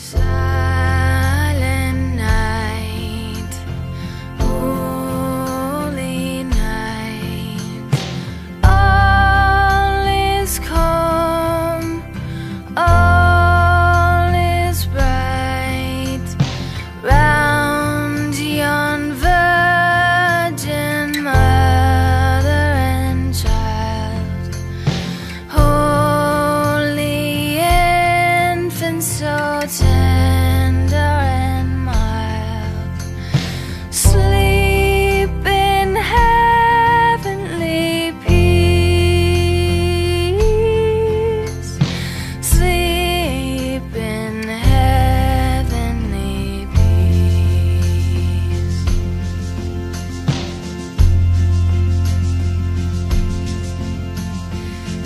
Silent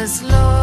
was Lord.